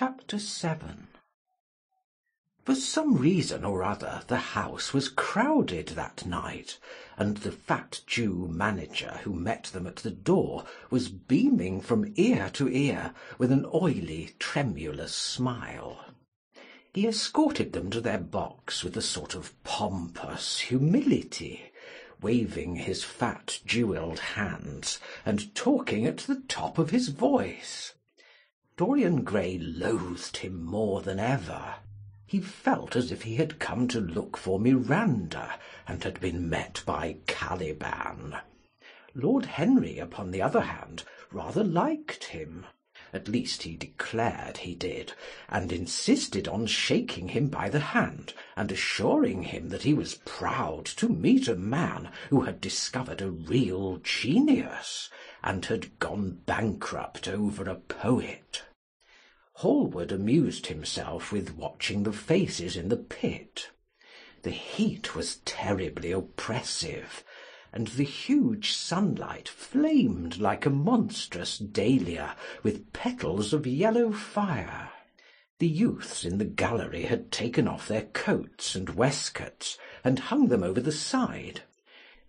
Chapter 7 For some reason or other the house was crowded that night, and the fat Jew manager who met them at the door was beaming from ear to ear with an oily, tremulous smile. He escorted them to their box with a sort of pompous humility, waving his fat jewelled hands, and talking at the top of his voice. Dorian Gray loathed him more than ever. He felt as if he had come to look for Miranda, and had been met by Caliban. Lord Henry, upon the other hand, rather liked him. At least he declared he did, and insisted on shaking him by the hand, and assuring him that he was proud to meet a man who had discovered a real genius, and had gone bankrupt over a poet. Hallward amused himself with watching the faces in the pit. The heat was terribly oppressive, and the huge sunlight flamed like a monstrous dahlia with petals of yellow fire. The youths in the gallery had taken off their coats and waistcoats, and hung them over the side.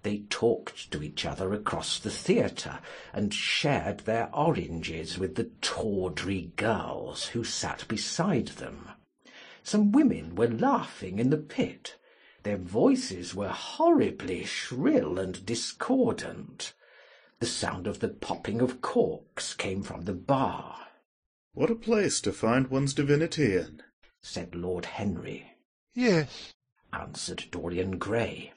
They talked to each other across the theatre, and shared their oranges with the tawdry girls who sat beside them. Some women were laughing in the pit. Their voices were horribly shrill and discordant. The sound of the popping of corks came from the bar. "What a place to find one's divinity in!" said Lord Henry. "Yes," answered Dorian Gray.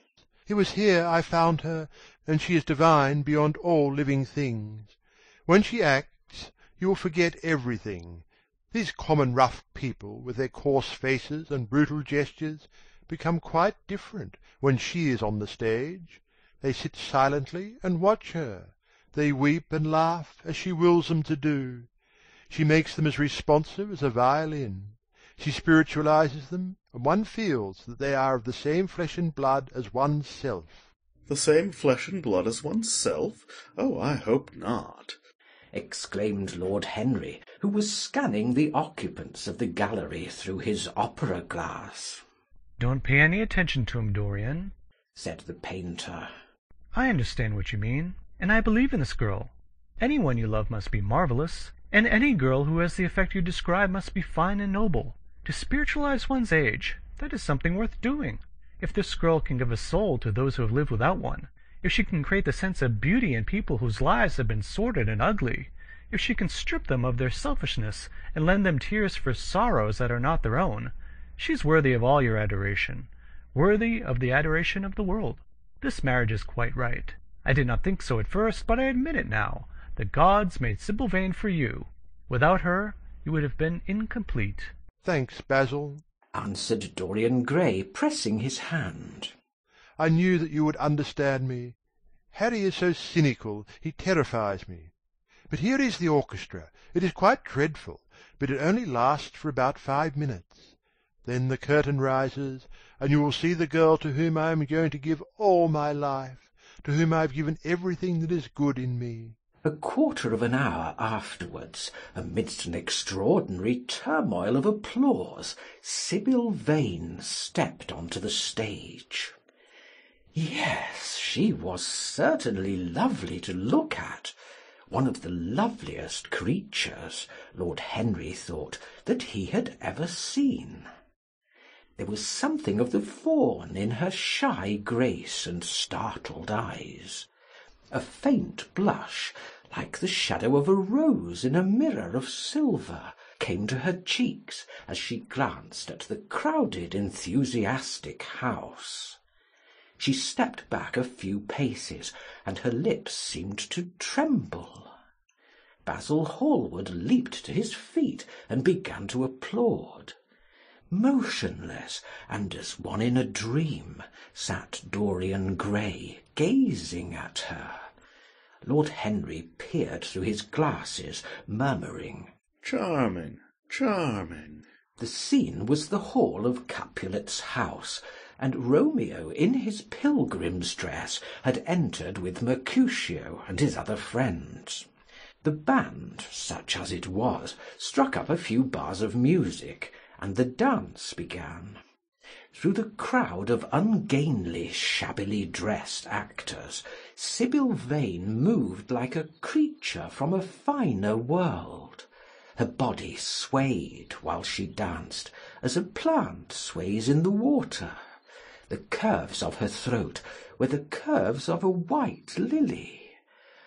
It was here I found her, and she is divine beyond all living things. When she acts, you will forget everything. These common rough people, with their coarse faces and brutal gestures, become quite different when she is on the stage. They sit silently and watch her. They weep and laugh as she wills them to do. She makes them as responsive as a violin. She spiritualizes them, and one feels that they are of the same flesh and blood as one's self." "The same flesh and blood as one's self? Oh, I hope not!" exclaimed Lord Henry, who was scanning the occupants of the gallery through his opera glass. "Don't pay any attention to him, Dorian," said the painter. "I understand what you mean, and I believe in this girl. Any one you love must be marvellous, and any girl who has the effect you describe must be fine and noble. To spiritualize one's age, that is something worth doing. If this girl can give a soul to those who have lived without one, if she can create the sense of beauty in people whose lives have been sordid and ugly, if she can strip them of their selfishness and lend them tears for sorrows that are not their own, she is worthy of all your adoration, worthy of the adoration of the world. This marriage is quite right. I did not think so at first, but I admit it now. The gods made Sibyl Vane for you. Without her you would have been incomplete. "Thanks, Basil," answered Dorian Gray, pressing his hand. "I knew that you would understand me. Harry is so cynical, he terrifies me. But here is the orchestra. It is quite dreadful, but it only lasts for about five minutes. Then the curtain rises, and you will see the girl to whom I am going to give all my life, to whom I have given everything that is good in me. A quarter of an hour afterwards, amidst an extraordinary turmoil of applause, Sibyl Vane stepped on to the stage. Yes, she was certainly lovely to look at, one of the loveliest creatures, Lord Henry thought, that he had ever seen. There was something of the fawn in her shy grace and startled eyes. A faint blush, like the shadow of a rose in a mirror of silver, came to her cheeks as she glanced at the crowded, enthusiastic house. She stepped back a few paces, and her lips seemed to tremble. Basil Hallward leaped to his feet and began to applaud. Motionless, and as one in a dream, sat Dorian Gray, gazing at her. Lord Henry peered through his glasses, murmuring, "Charming, charming." The scene was the hall of Capulet's house, and Romeo in his pilgrim's dress had entered with Mercutio and his other friends. The band, such as it was, struck up a few bars of music, and the dance began. Through the crowd of ungainly, shabbily dressed actors, Sibyl Vane moved like a creature from a finer world. Her body swayed while she danced, as a plant sways in the water. The curves of her throat were the curves of a white lily.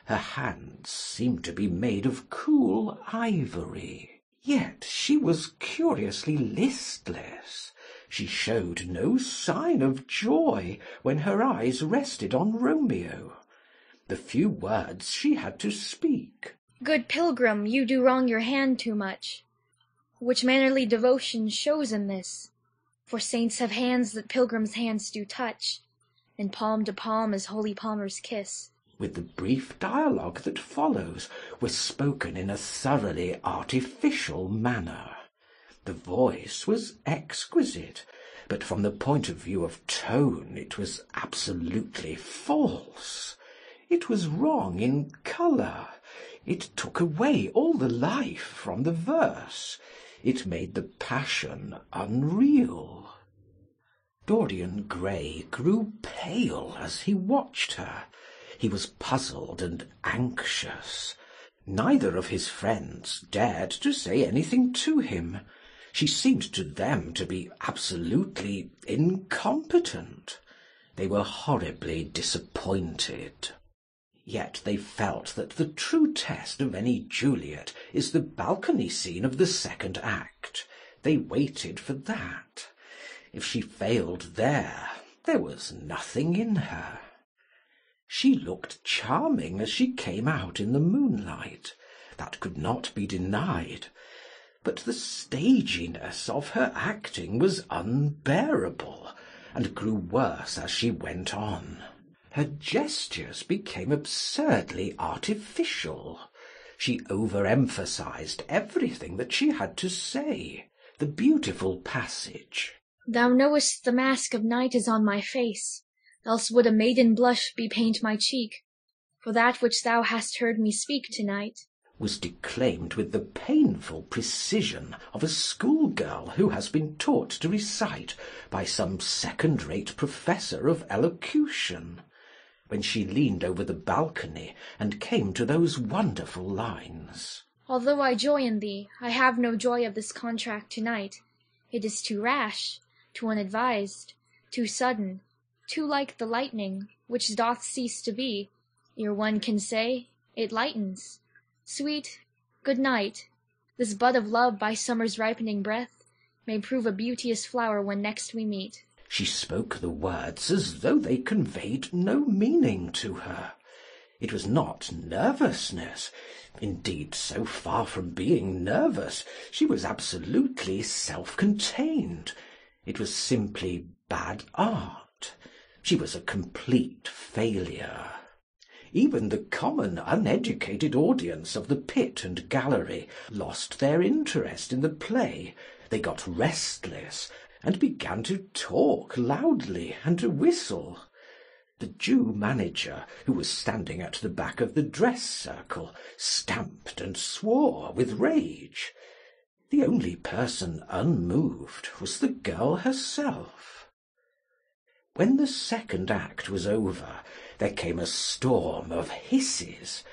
Her hands seemed to be made of cool ivory. Yet she was curiously listless. She showed no sign of joy when her eyes rested on Romeo. The few words she had to speak Good pilgrim, you do wrong your hand too much. Which mannerly devotion shows in this? For saints have hands that pilgrims' hands do touch, And palm to palm is holy palmers kiss with the brief dialogue that follows, was spoken in a thoroughly artificial manner. The voice was exquisite, but from the point of view of tone it was absolutely false. It was wrong in colour. It took away all the life from the verse. It made the passion unreal. Dorian Gray grew pale as he watched her. He was puzzled and anxious. Neither of his friends dared to say anything to him. She seemed to them to be absolutely incompetent. They were horribly disappointed. Yet they felt that the true test of any Juliet is the balcony scene of the second act. They waited for that. If she failed there, there was nothing in her. She looked charming as she came out in the moonlight. That could not be denied. But the staginess of her acting was unbearable, and grew worse as she went on. Her gestures became absurdly artificial. She over-emphasized everything that she had to say. The beautiful passage. Thou knowest the mask of night is on my face. Else would a maiden blush bepaint my cheek, For that which thou hast heard me speak to night, was declaimed with the painful precision of a schoolgirl who has been taught to recite by some second-rate professor of elocution, when she leaned over the balcony and came to those wonderful lines. Although I joy in thee, I have no joy of this contract to night. It is too rash, too unadvised, too sudden, too like the lightning, which doth cease to be, ere one can say, it lightens. Sweet, good night. This bud of love by summer's ripening breath may prove a beauteous flower when next we meet. She spoke the words as though they conveyed no meaning to her. It was not nervousness. Indeed, so far from being nervous, she was absolutely self-contained. It was simply bad art. She was a complete failure. Even the common uneducated audience of the pit and gallery lost their interest in the play. They got restless, and began to talk loudly and to whistle. The Jew manager, who was standing at the back of the dress circle, stamped and swore with rage. The only person unmoved was the girl herself. When the second act was over, there came a storm of hisses,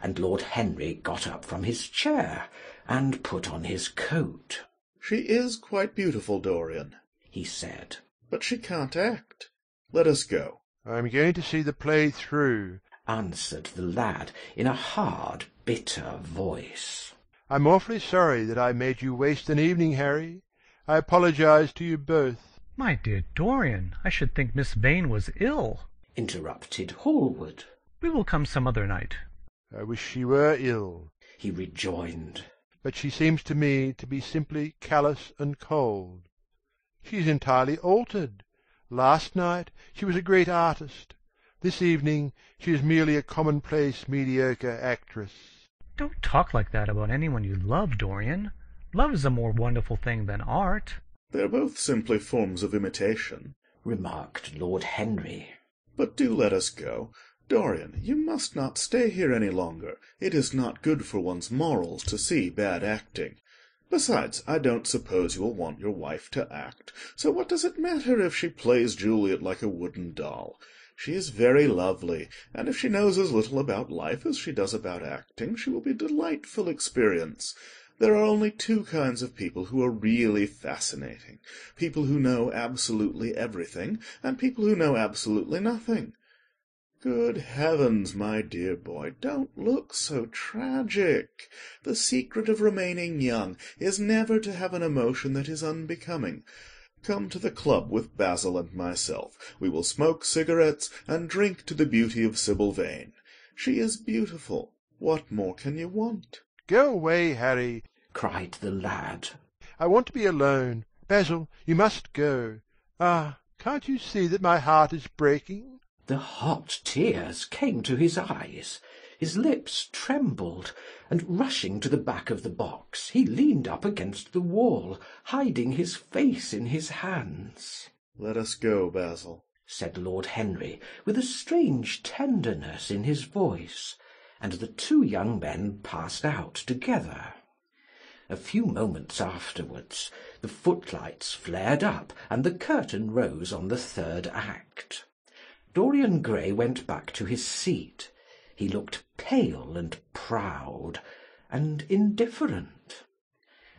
and Lord Henry got up from his chair and put on his coat. "She is quite beautiful, Dorian," he said. "but she can't act. Let us go." "I am going to see the play through," answered the lad in a hard, bitter voice. "I'm awfully sorry that I made you waste an evening, Harry. I apologize to you both. My dear Dorian, I should think Miss Vane was ill," interrupted Hallward. "We will come some other night." "I wish she were ill," he rejoined. "But she seems to me to be simply callous and cold. She is entirely altered. Last night she was a great artist. This evening she is merely a commonplace, mediocre actress." "Don't talk like that about anyone you love, Dorian. Love is a more wonderful thing than art. They're both simply forms of imitation," remarked Lord Henry. "But do let us go. Dorian, you must not stay here any longer. It is not good for one's morals to see bad acting. Besides, I don't suppose you will want your wife to act, so what does it matter if she plays Juliet like a wooden doll? She is very lovely, and if she knows as little about life as she does about acting, she will be a delightful experience. There are only two kinds of people who are really fascinating: people who know absolutely everything, and people who know absolutely nothing. Good heavens, my dear boy, don't look so tragic. The secret of remaining young is never to have an emotion that is unbecoming. Come to the club with Basil and myself. We will smoke cigarettes, and drink to the beauty of Sibyl Vane. She is beautiful. What more can you want? Go away, Harry, cried the lad. I want to be alone. Basil, you must go. Ah, can't you see that my heart is breaking? The hot tears came to his eyes, his lips trembled, and rushing to the back of the box, he leaned up against the wall, hiding his face in his hands. "Let us go, Basil," said Lord Henry, with a strange tenderness in his voice, and the two young men passed out together. A few moments afterwards the footlights flared up and the curtain rose on the third act. Dorian Gray went back to his seat. He looked pale and proud, and indifferent.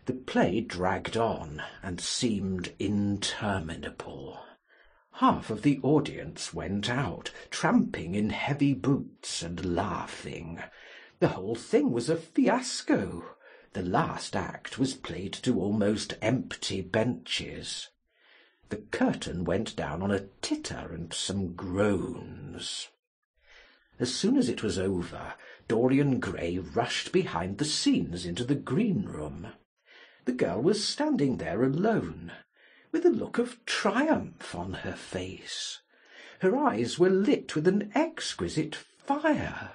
The play dragged on, and seemed interminable. Half of the audience went out, tramping in heavy boots and laughing. The whole thing was a fiasco. The last act was played to almost empty benches. The curtain went down on a titter and some groans. As soon as it was over, Dorian Gray rushed behind the scenes into the green room. The girl was standing there alone, with a look of triumph on her face. Her eyes were lit with an exquisite fire.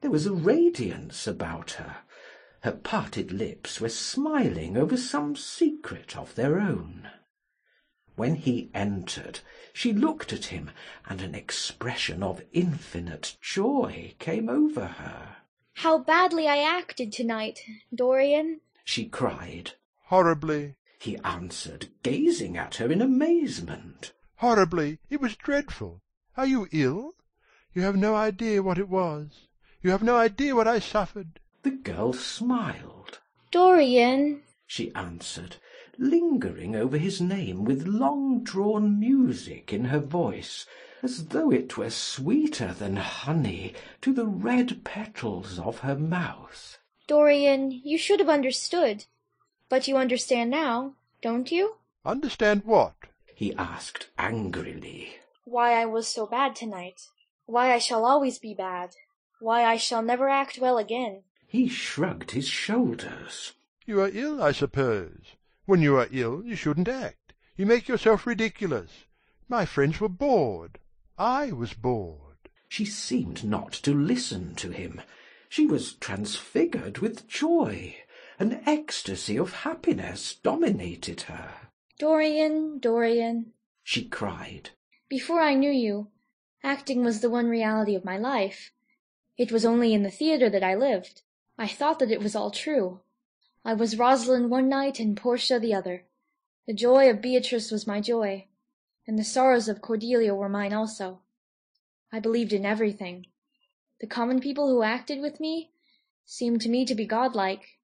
There was a radiance about her. Her parted lips were smiling over some secret of their own. When he entered, she looked at him, and an expression of infinite joy came over her. "How badly I acted to night, Dorian!" she cried. "Horribly," he answered, gazing at her in amazement. "Horribly. It was dreadful. Are you ill? You have no idea what it was. You have no idea what I suffered." The girl smiled. "Dorian," she answered lingering over his name with long-drawn music in her voice, as though it were sweeter than honey to the red petals of her mouth. "Dorian, you should have understood. But you understand now, don't you?" "Understand what?" he asked angrily. "Why I was so bad to-night. Why I shall always be bad. Why I shall never act well again." He shrugged his shoulders. "You are ill, I suppose. When you are ill you shouldn't act. You make yourself ridiculous. My friends were bored. I was bored." She seemed not to listen to him. She was transfigured with joy. An ecstasy of happiness dominated her. "Dorian, Dorian," she cried. "before I knew you, acting was the one reality of my life. It was only in the theatre that I lived. I thought that it was all true. I was Rosalind one night and Portia the other. The joy of Beatrice was my joy, and the sorrows of Cordelia were mine also. I believed in everything. The common people who acted with me seemed to me to be godlike.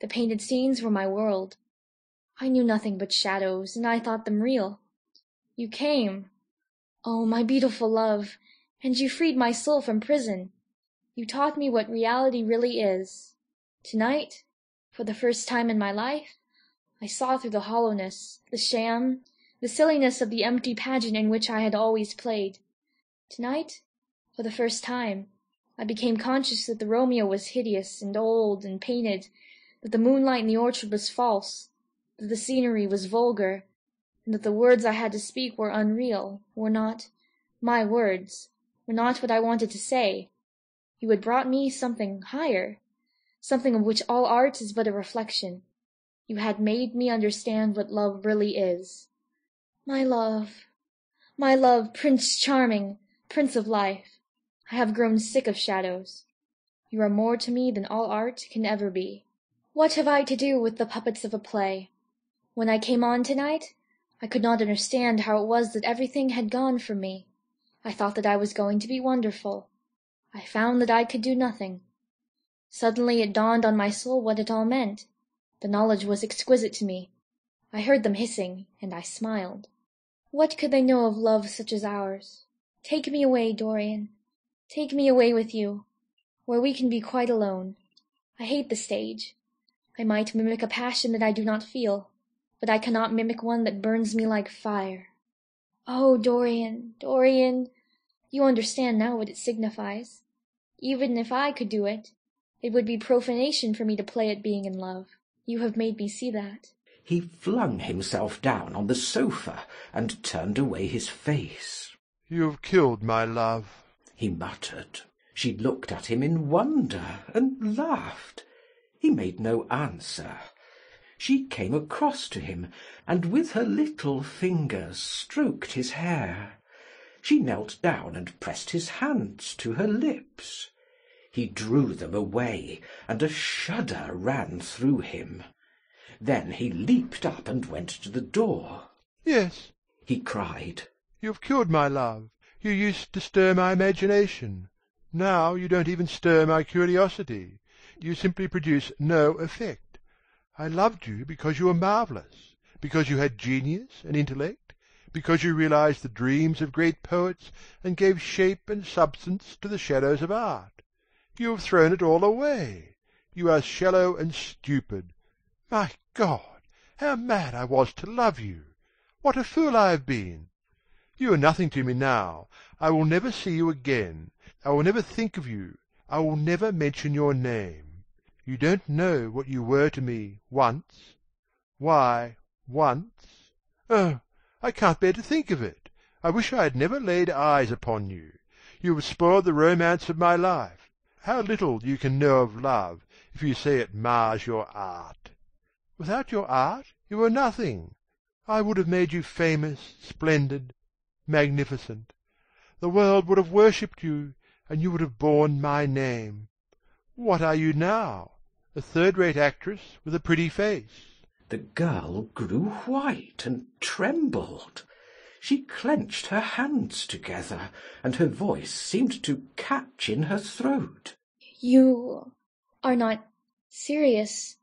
The painted scenes were my world. I knew nothing but shadows, and I thought them real. You came. Oh, my beautiful love, and you freed my soul from prison. You taught me what reality really is. Tonight for the first time in my life, I saw through the hollowness, the sham, the silliness of the empty pageant in which I had always played. Tonight, for the first time, I became conscious that the Romeo was hideous and old and painted, that the moonlight in the orchard was false, that the scenery was vulgar, and that the words I had to speak were unreal, were not my words, were not what I wanted to say. You had brought me something higher something of which all art is but a reflection. You had made me understand what love really is. My love, my love, Prince Charming, Prince of Life, I have grown sick of shadows. You are more to me than all art can ever be. What have I to do with the puppets of a play? When I came on to night, I could not understand how it was that everything had gone from me. I thought that I was going to be wonderful. I found that I could do nothing. Suddenly it dawned on my soul what it all meant. The knowledge was exquisite to me. I heard them hissing, and I smiled. What could they know of love such as ours? Take me away, Dorian. Take me away with you, where we can be quite alone. I hate the stage. I might mimic a passion that I do not feel, but I cannot mimic one that burns me like fire. Oh, Dorian, Dorian, you understand now what it signifies. Even if I could do it, it would be profanation for me to play at being in love. You have made me see that. He flung himself down on the sofa and turned away his face. You have killed my love, he muttered. She looked at him in wonder and laughed. He made no answer. She came across to him, and with her little fingers stroked his hair. She knelt down and pressed his hands to her lips. He drew them away, and a shudder ran through him. Then he leaped up and went to the door. "Yes," he cried. "You have killed my love. You used to stir my imagination. Now you don't even stir my curiosity. You simply produce no effect. I loved you because you were marvellous, because you had genius and intellect, because you realized the dreams of great poets and gave shape and substance to the shadows of art. You have thrown it all away. You are shallow and stupid. My God! How mad I was to love you! What a fool I have been! You are nothing to me now. I will never see you again. I will never think of you. I will never mention your name. You don't know what you were to me once. Why, once Oh, I can't bear to think of it. I wish I had never laid eyes upon you. You have spoiled the romance of my life. How little you can know of love, if you say it mars your art. Without your art you are nothing. I would have made you famous, splendid, magnificent. The world would have worshipped you, and you would have borne my name. What are you now? A third-rate actress with a pretty face." The girl grew white and trembled. She clenched her hands together, and her voice seemed to catch in her throat. "You are not serious,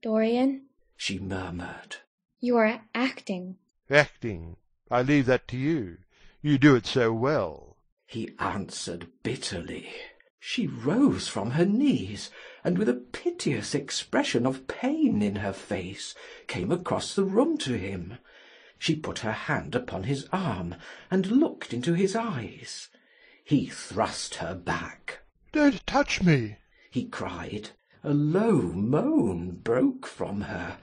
Dorian?" she murmured. "You are acting." "Acting! I leave that to you. You do it so well," he answered bitterly. She rose from her knees, and with a piteous expression of pain in her face, came across the room to him. She put her hand upon his arm, and looked into his eyes. He thrust her back. "Don't touch me!" he cried. A low moan broke from her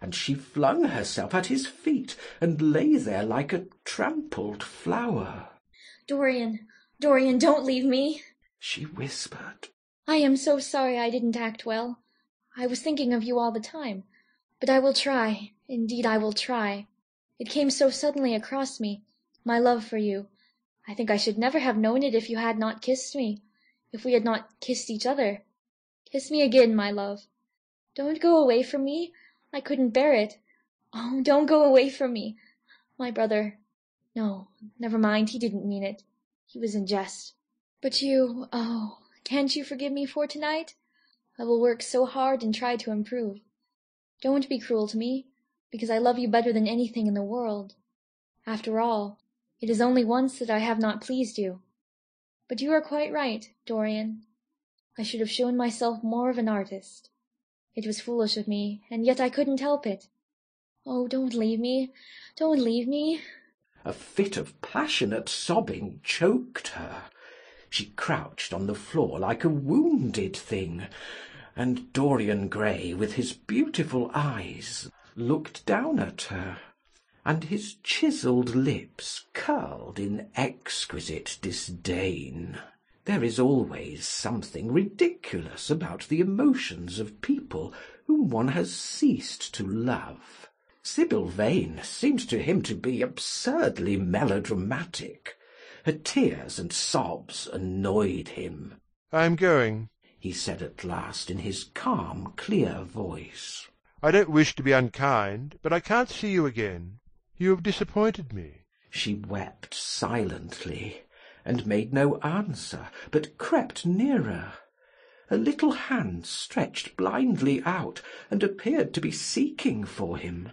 and she flung herself at his feet and lay there like a trampled flower. "Dorian, Dorian, don't leave me," she whispered. "I am so sorry I didn't act well. I was thinking of you all the time. But I will try, indeed I will try. It came so suddenly across me, my love for you. I think I should never have known it if you had not kissed me, if we had not kissed each other. Kiss me again, my love. Don't go away from me. I couldn't bear it. Oh, don't go away from me. My brother no, never mind, he didn't mean it. He was in jest. But you oh, can't you forgive me for tonight? I will work so hard and try to improve. Don't be cruel to me, because I love you better than anything in the world. After all, it is only once that I have not pleased you. But you are quite right, Dorian. I should have shown myself more of an artist. It was foolish of me, and yet I couldn't help it. Oh, don't leave me, don't leave me." A fit of passionate sobbing choked her. She crouched on the floor like a wounded thing, and Dorian Gray, with his beautiful eyes, looked down at her, and his chiselled lips curled in exquisite disdain. There is always something ridiculous about the emotions of people whom one has ceased to love. Sibyl Vane seemed to him to be absurdly melodramatic. Her tears and sobs annoyed him. "I am going," he said at last in his calm, clear voice. "I don't wish to be unkind, but I can't see you again. You have disappointed me." She wept silently, and made no answer, but crept nearer. Her little hand stretched blindly out, and appeared to be seeking for him.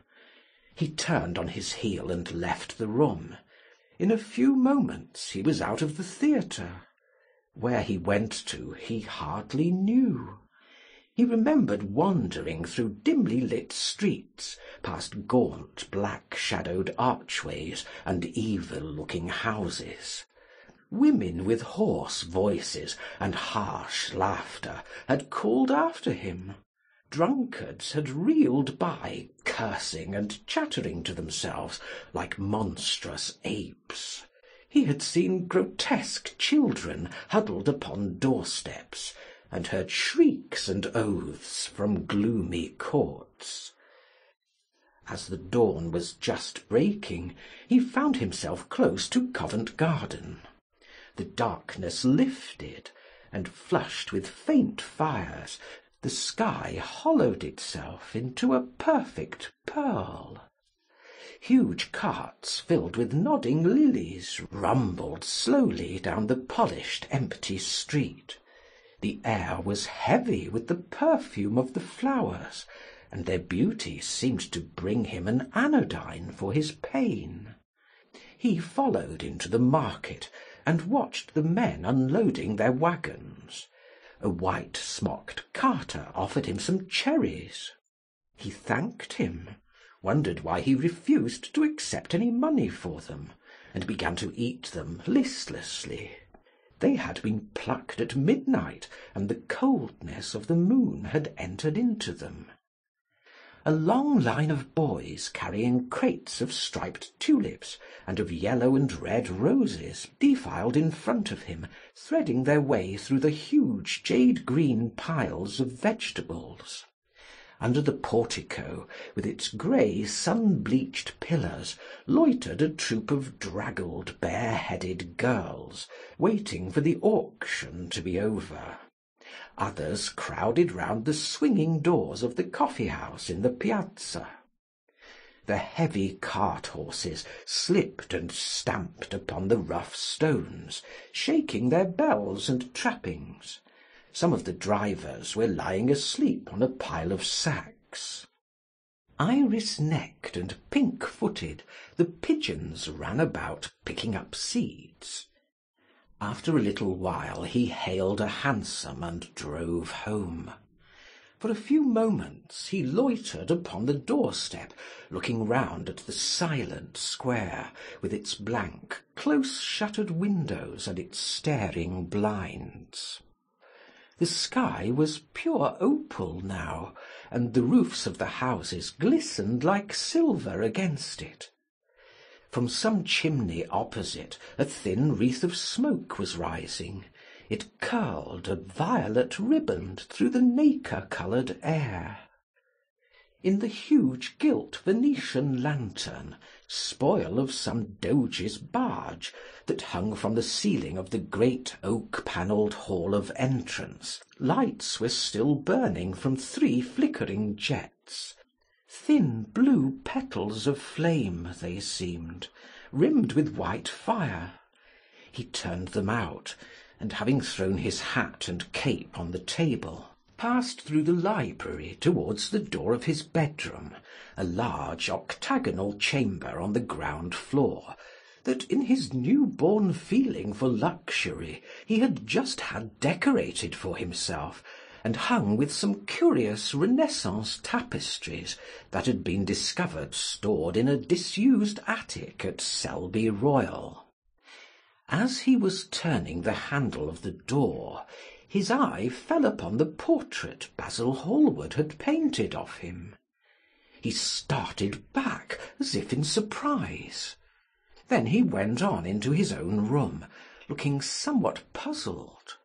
He turned on his heel and left the room. In a few moments he was out of the theatre. Where he went to he hardly knew. He remembered wandering through dimly lit streets, past gaunt, black shadowed archways and evil looking houses. Women with hoarse voices and harsh laughter had called after him. Drunkards had reeled by, cursing and chattering to themselves like monstrous apes. He had seen grotesque children huddled upon doorsteps, and heard shrieks and oaths from gloomy courts. As the dawn was just breaking, he found himself close to Covent Garden. The darkness lifted, and flushed with faint fires, the sky hollowed itself into a perfect pearl. Huge carts filled with nodding lilies rumbled slowly down the polished empty street. The air was heavy with the perfume of the flowers, and their beauty seemed to bring him an anodyne for his pain. He followed into the market, and watched the men unloading their wagons. A white smocked carter offered him some cherries. He thanked him wondered why he refused to accept any money for them, and began to eat them listlessly. They had been plucked at midnight, and the coldness of the moon had entered into them. A long line of boys carrying crates of striped tulips and of yellow and red roses defiled in front of him, threading their way through the huge jade green piles of vegetables. Under the portico, with its grey sun bleached pillars, loitered a troop of draggled bare headed girls, waiting for the auction to be over. Others crowded round the swinging doors of the coffee house in the piazza. The heavy cart horses slipped and stamped upon the rough stones, shaking their bells and trappings. Some of the drivers were lying asleep on a pile of sacks. Iris necked and pink footed, the pigeons ran about picking up seeds. After a little while he hailed a hansom and drove home. For a few moments he loitered upon the doorstep, looking round at the silent square, with its blank, close shuttered windows and its staring blinds. The sky was pure opal now, and the roofs of the houses glistened like silver against it. From some chimney opposite a thin wreath of smoke was rising. It curled a violet riband through the nacre coloured air. In the huge gilt Venetian lantern, spoil of some doge's barge, that hung from the ceiling of the great oak panelled hall of entrance, lights were still burning from three flickering jets. Thin blue petals of flame they seemed, rimmed with white fire. He turned them out, and having thrown his hat and cape on the table, passed through the library towards the door of his bedroom, a large octagonal chamber on the ground floor, that in his new-born feeling for luxury he had just had decorated for himself, and hung with some curious Renaissance tapestries that had been discovered stored in a disused attic at Selby Royal. As he was turning the handle of the door, his eye fell upon the portrait Basil Hallward had painted of him. He started back as if in surprise. Then he went on into his own room, looking somewhat puzzled.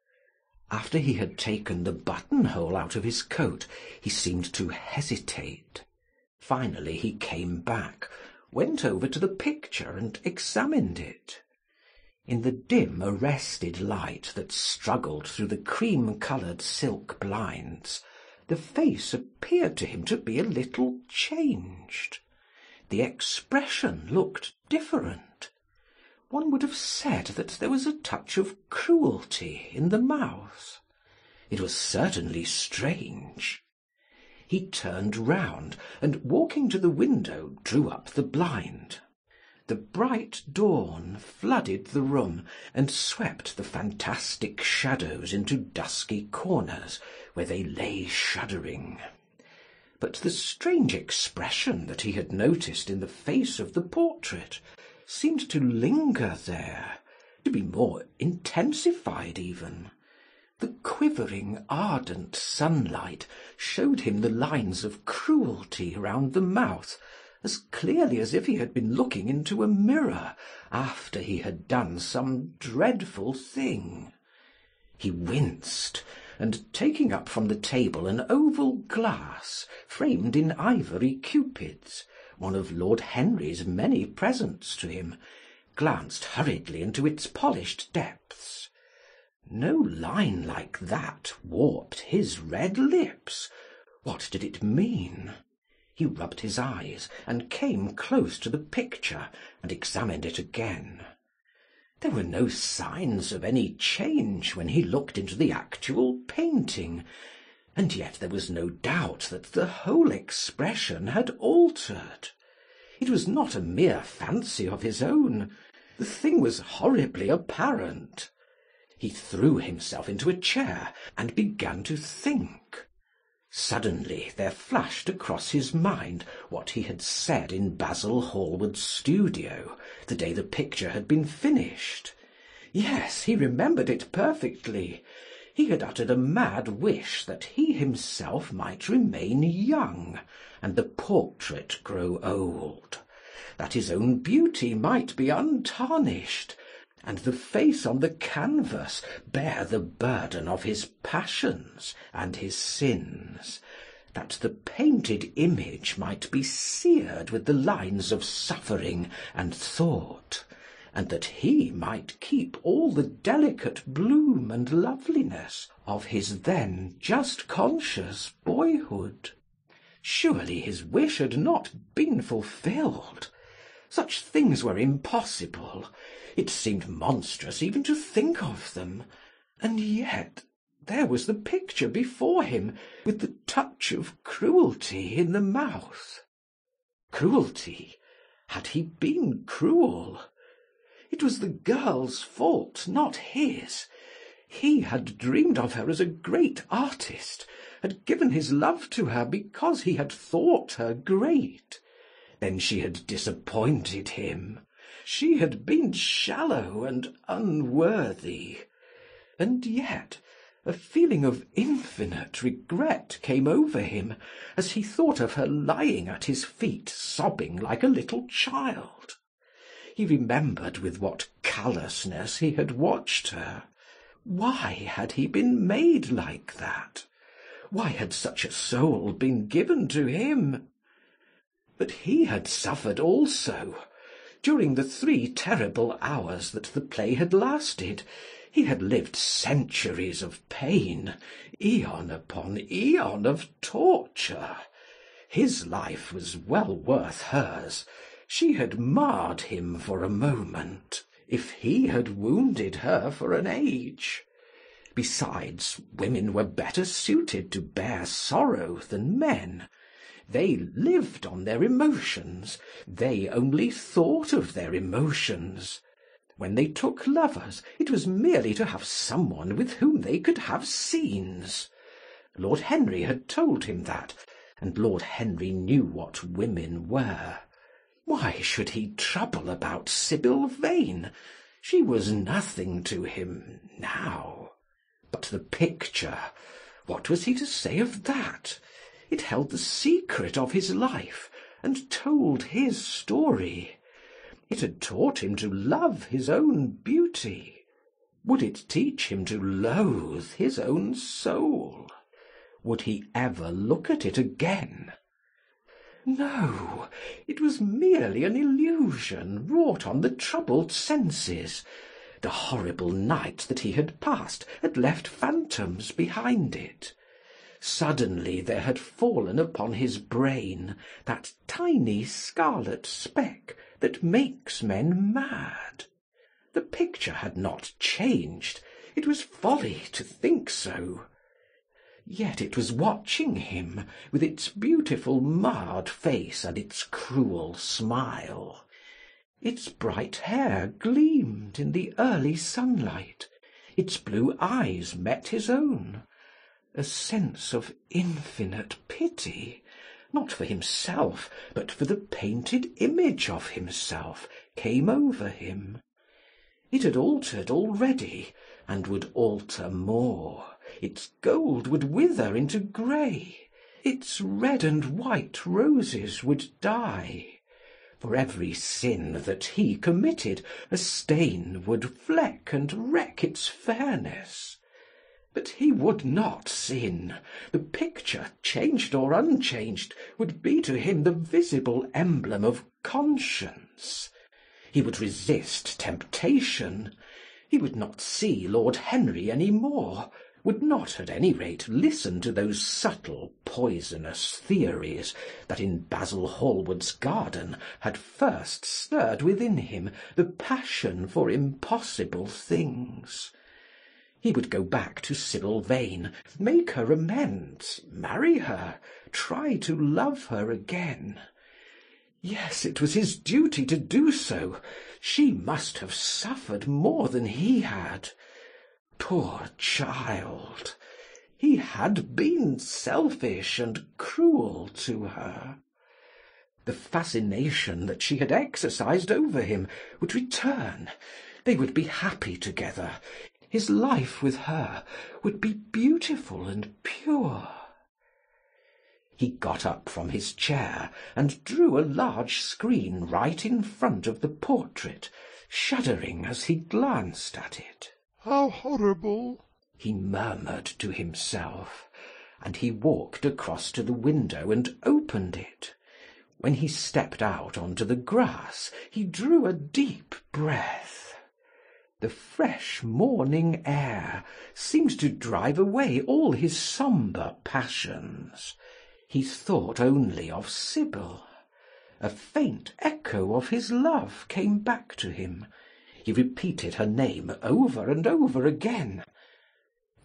After he had taken the buttonhole out of his coat, he seemed to hesitate. Finally he came back, went over to the picture and examined it. In the dim arrested light that struggled through the cream coloured silk blinds, the face appeared to him to be a little changed. The expression looked different. One would have said that there was a touch of cruelty in the mouth. It was certainly strange. He turned round, and walking to the window, drew up the blind. The bright dawn flooded the room and swept the fantastic shadows into dusky corners, where they lay shuddering. But the strange expression that he had noticed in the face of the portrait seemed to linger there, to be more intensified even. The quivering, ardent sunlight showed him the lines of cruelty round the mouth as clearly as if he had been looking into a mirror after he had done some dreadful thing. He winced, and taking up from the table an oval glass framed in ivory cupids, one of Lord Henry's many presents to him, glanced hurriedly into its polished depths. No line like that warped his red lips. What did it mean? He rubbed his eyes, and came close to the picture, and examined it again. There were no signs of any change when he looked into the actual painting, and yet there was no doubt that the whole expression had altered. It was not a mere fancy of his own. The thing was horribly apparent. He threw himself into a chair, and began to think. Suddenly there flashed across his mind what he had said in Basil Hallward's studio, the day the picture had been finished. Yes, he remembered it perfectly. He had uttered a mad wish that he himself might remain young, and the portrait grow old; that his own beauty might be untarnished, and the face on the canvas bear the burden of his passions and his sins, that the painted image might be seared with the lines of suffering and thought, and that he might keep all the delicate bloom and loveliness of his then just conscious boyhood. Surely his wish had not been fulfilled. Such things were impossible. It seemed monstrous even to think of them. And yet there was the picture before him, with the touch of cruelty in the mouth. Cruelty? Had he been cruel? It was the girl's fault, not his. He had dreamed of her as a great artist, had given his love to her because he had thought her great. Then she had disappointed him. She had been shallow and unworthy. And yet a feeling of infinite regret came over him as he thought of her lying at his feet sobbing like a little child. He remembered with what callousness he had watched her. Why had he been made like that? Why had such a soul been given to him? But he had suffered also. During the three terrible hours that the play had lasted, he had lived centuries of pain, aeon upon aeon of torture. His life was well worth hers. She had marred him for a moment, if he had wounded her for an age. Besides, women were better suited to bear sorrow than men. They lived on their emotions, they only thought of their emotions. When they took lovers, it was merely to have someone with whom they could have scenes. Lord Henry had told him that, and Lord Henry knew what women were. Why should he trouble about Sibyl Vane? She was nothing to him now. But the picture, what was he to say of that? It held the secret of his life, and told his story. It had taught him to love his own beauty. Would it teach him to loathe his own soul? Would he ever look at it again? No, it was merely an illusion wrought on the troubled senses. The horrible night that he had passed had left phantoms behind it. Suddenly there had fallen upon his brain that tiny scarlet speck that makes men mad. The picture had not changed. It was folly to think so. Yet it was watching him, with its beautiful marred face and its cruel smile. Its bright hair gleamed in the early sunlight. Its blue eyes met his own. A sense of infinite pity, not for himself, but for the painted image of himself, came over him. It had altered already, and would alter more its gold would wither into grey, its red and white roses would die. For every sin that he committed, a stain would fleck and wreck its fairness. But he would not sin. The picture, changed or unchanged, would be to him the visible emblem of conscience. He would resist temptation. He would not see Lord Henry any more would not at any rate listen to those subtle poisonous theories that in Basil Hallward's garden had first stirred within him the passion for impossible things. He would go back to Sibyl Vane, make her amends, marry her, try to love her again. Yes, it was his duty to do so. She must have suffered more than he had. Poor child! He had been selfish and cruel to her. The fascination that she had exercised over him would return. They would be happy together. His life with her would be beautiful and pure. He got up from his chair and drew a large screen right in front of the portrait, shuddering as he glanced at it. How horrible! he murmured to himself, and he walked across to the window and opened it. When he stepped out on to the grass, he drew a deep breath. The fresh morning air seemed to drive away all his sombre passions. He thought only of Sibyl. A faint echo of his love came back to him. He repeated her name over and over again.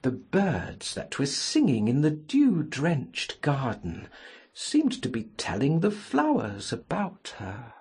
The birds that were singing in the dew drenched garden seemed to be telling the flowers about her.